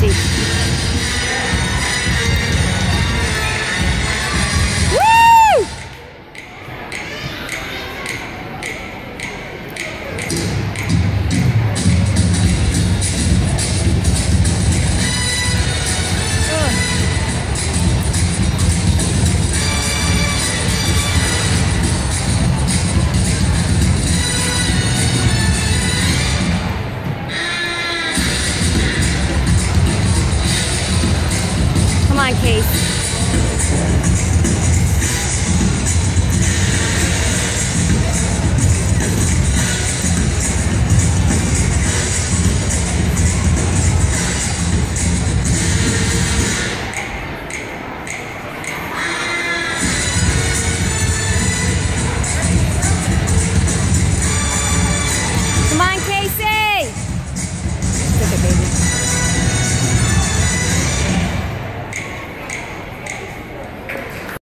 see. on, Case.